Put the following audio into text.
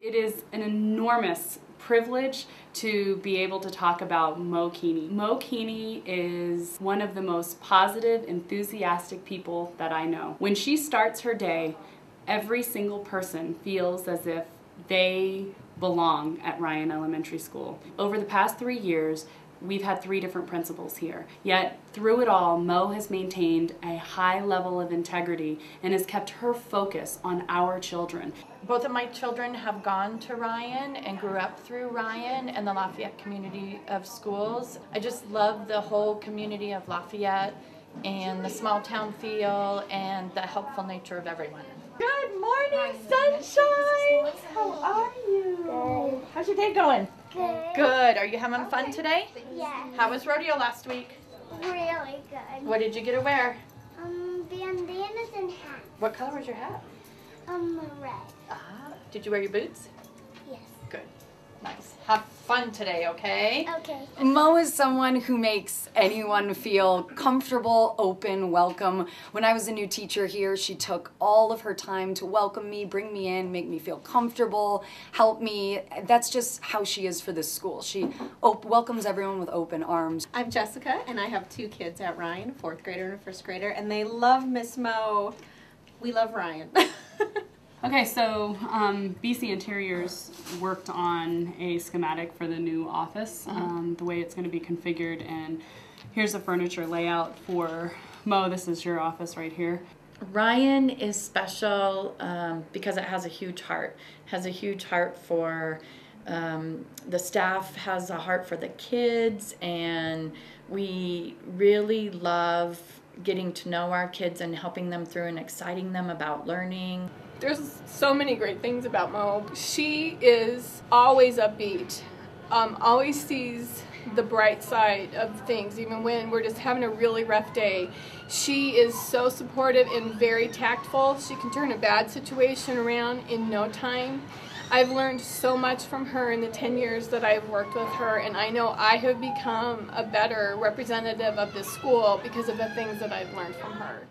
It is an enormous privilege to be able to talk about Mo Keeney. Mo is one of the most positive, enthusiastic people that I know. When she starts her day, every single person feels as if they belong at Ryan Elementary School. Over the past three years, we've had three different principals here. Yet through it all, Mo has maintained a high level of integrity and has kept her focus on our children. Both of my children have gone to Ryan and grew up through Ryan and the Lafayette community of schools. I just love the whole community of Lafayette and the small town feel and the helpful nature of everyone. Good morning, sunshine! How are you? How's your day going? Good. Good. Are you having fun today? Yeah. How was rodeo last week? Really good. What did you get to wear? Um, bandanas and hats. What color was your hat? Um, red. Ah, did you wear your boots? Yes. Good. Nice. Have fun today, okay? Okay. Mo is someone who makes anyone feel comfortable, open, welcome. When I was a new teacher here, she took all of her time to welcome me, bring me in, make me feel comfortable, help me. That's just how she is for this school. She op- welcomes everyone with open arms. I'm Jessica, and I have two kids at Ryan, fourth grader and a first grader, and they love Miss Mo. We love Ryan. Okay, so um, BC Interiors worked on a schematic for the new office, um, the way it's going to be configured, and here's the furniture layout for Mo. This is your office right here. Ryan is special um, because it has a huge heart. Has a huge heart for um, the staff. Has a heart for the kids, and we really love getting to know our kids and helping them through and exciting them about learning. There's so many great things about Mo. She is always upbeat, um, always sees the bright side of things, even when we're just having a really rough day. She is so supportive and very tactful. She can turn a bad situation around in no time. I've learned so much from her in the 10 years that I've worked with her, and I know I have become a better representative of this school because of the things that I've learned from her.